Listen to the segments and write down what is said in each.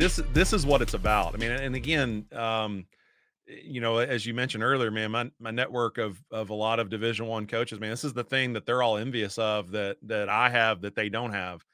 this this is what it's about. I mean, and again, um, you know, as you mentioned earlier, man, my my network of of a lot of Division One coaches, man, this is the thing that they're all envious of that that I have that they don't have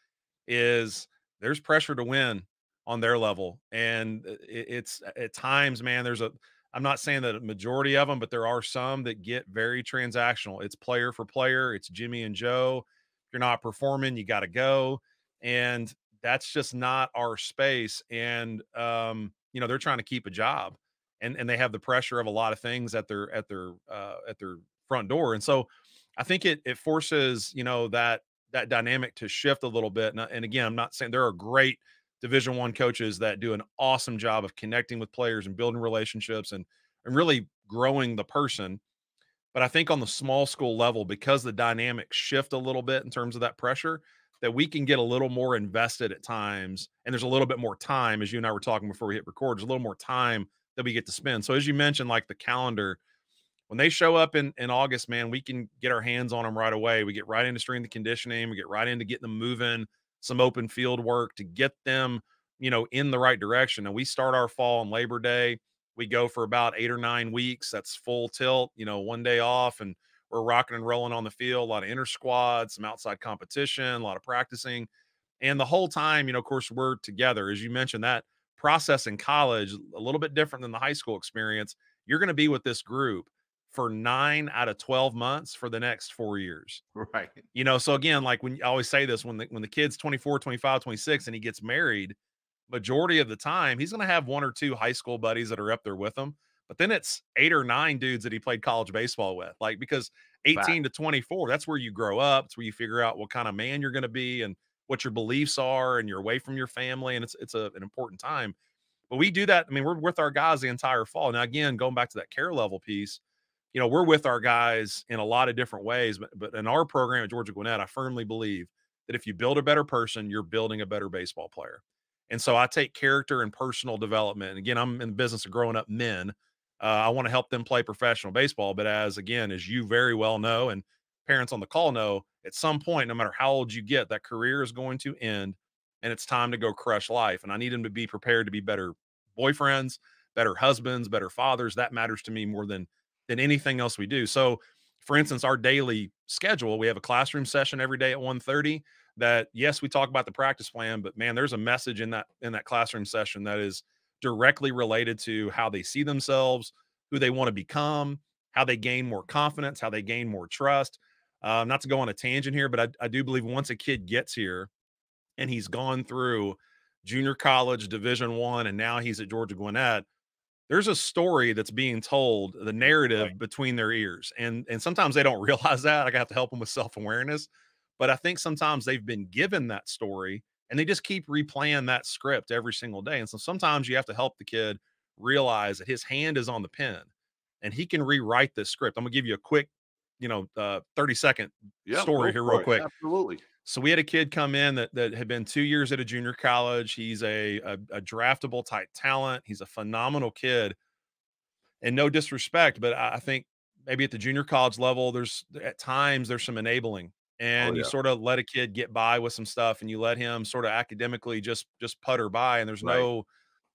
is there's pressure to win on their level, and it, it's at times, man, there's a I'm not saying that a majority of them, but there are some that get very transactional. It's player for player. It's Jimmy and Joe. If you're not performing, you got to go. And that's just not our space. And um, you know, they're trying to keep a job and and they have the pressure of a lot of things at their at their uh at their front door. And so I think it it forces, you know, that that dynamic to shift a little bit. And, and again, I'm not saying there are great division one coaches that do an awesome job of connecting with players and building relationships and and really growing the person but i think on the small school level because the dynamics shift a little bit in terms of that pressure that we can get a little more invested at times and there's a little bit more time as you and i were talking before we hit record there's a little more time that we get to spend so as you mentioned like the calendar when they show up in, in august man we can get our hands on them right away we get right into strength and conditioning we get right into getting them moving some open field work to get them, you know, in the right direction. And we start our fall on Labor Day. We go for about eight or nine weeks. That's full tilt, you know, one day off, and we're rocking and rolling on the field. A lot of inter squad, some outside competition, a lot of practicing. And the whole time, you know, of course, we're together. As you mentioned, that process in college, a little bit different than the high school experience. You're going to be with this group for nine out of 12 months for the next four years. Right. You know, so again, like when I always say this, when the when the kid's 24, 25, 26, and he gets married, majority of the time he's gonna have one or two high school buddies that are up there with him. But then it's eight or nine dudes that he played college baseball with. Like because 18 Back. to 24, that's where you grow up. It's where you figure out what kind of man you're gonna be and what your beliefs are, and you're away from your family, and it's it's a, an important time. But we do that. I mean, we're with our guys the entire fall. Now, again, going back to that care level piece, you know, we're with our guys in a lot of different ways, but, but in our program at Georgia Gwinnett, I firmly believe that if you build a better person, you're building a better baseball player. And so I take character and personal development. And again, I'm in the business of growing up men. Uh, I want to help them play professional baseball. But as again, as you very well know, and parents on the call know, at some point, no matter how old you get, that career is going to end and it's time to go crush life. And I need them to be prepared to be better boyfriends, better husbands, better fathers. That matters to me more than than anything else we do. So, for instance, our daily schedule, we have a classroom session every day at 1:30 that yes, we talk about the practice plan, but man, there's a message in that in that classroom session that is directly related to how they see themselves, who they want to become, how they gain more confidence, how they gain more trust. Uh, not to go on a tangent here, but I, I do believe once a kid gets here and he's gone through junior college, Division One, and now he's at Georgia Gwinnett, there's a story that's being told, the narrative right. between their ears. And and sometimes they don't realize that. I have to help them with self-awareness. But I think sometimes they've been given that story and they just keep replaying that script every single day. And so sometimes you have to help the kid realize that his hand is on the pen and he can rewrite this script. I'm gonna give you a quick, you know, uh, 30 second yep, story here, real it. quick. Absolutely. So we had a kid come in that, that had been two years at a junior college. He's a, a, a draftable type talent. He's a phenomenal kid. And no disrespect, but I think maybe at the junior college level, there's at times there's some enabling and oh, yeah. you sort of let a kid get by with some stuff and you let him sort of academically just just putter by and there's right. no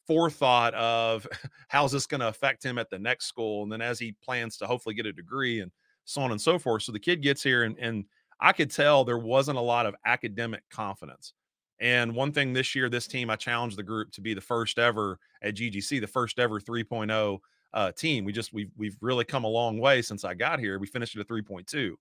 forethought of how's this going to affect him at the next school and then as he plans to hopefully get a degree and so on and so forth so the kid gets here and and I could tell there wasn't a lot of academic confidence. And one thing this year, this team, I challenged the group to be the first ever at GGC, the first ever 3.0 uh, team. We just we've we've really come a long way since I got here. We finished at a 3.2.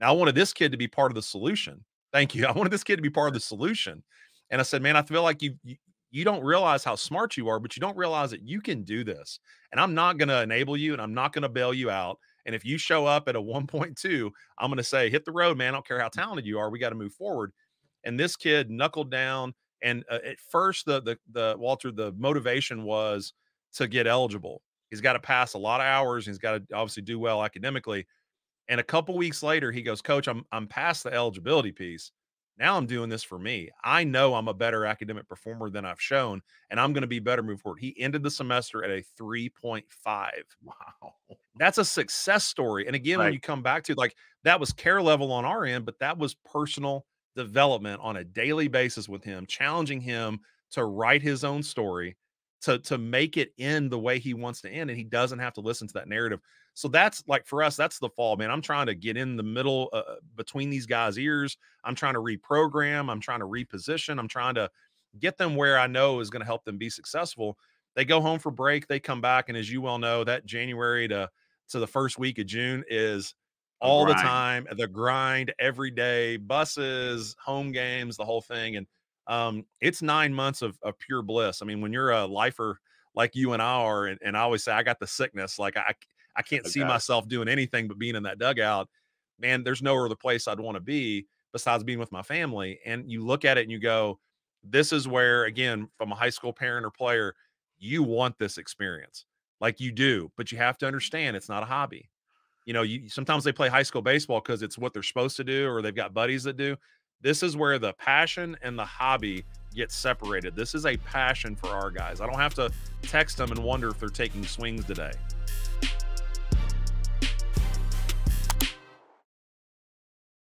Now I wanted this kid to be part of the solution. Thank you. I wanted this kid to be part of the solution. And I said, man, I feel like you, you you don't realize how smart you are, but you don't realize that you can do this. And I'm not going to enable you and I'm not going to bail you out. And if you show up at a 1.2, I'm going to say, hit the road, man. I don't care how talented you are. We got to move forward. And this kid knuckled down. And uh, at first, the, the, the, Walter, the motivation was to get eligible. He's got to pass a lot of hours. He's got to obviously do well academically. And a couple weeks later, he goes, Coach, I'm, I'm past the eligibility piece. Now I'm doing this for me. I know I'm a better academic performer than I've shown, and I'm going to be better move forward. He ended the semester at a 3.5. Wow. That's a success story. And again, right. when you come back to like that was care level on our end, but that was personal development on a daily basis with him, challenging him to write his own story, to to make it end the way he wants to end, and he doesn't have to listen to that narrative. So that's like for us, that's the fall, man. I'm trying to get in the middle uh, uh between these guys' ears. I'm trying to reprogram. I'm trying to reposition. I'm trying to get them where I know is going to help them be successful. They go home for break, they come back, and as you well know, that January to to the first week of June is all the time, the grind every day, buses, home games, the whole thing. And um, it's nine months of, of pure bliss. I mean, when you're a lifer like you and I are, and, and I always say I got the sickness, like I I can't okay. see myself doing anything but being in that dugout. Man, there's no other place I'd want to be besides being with my family. And you look at it and you go, this is where, again, from a high school parent or player, you want this experience like you do, but you have to understand it's not a hobby. You know, you sometimes they play high school baseball because it's what they're supposed to do, or they've got buddies that do. This is where the passion and the hobby get separated. This is a passion for our guys. I don't have to text them and wonder if they're taking swings today.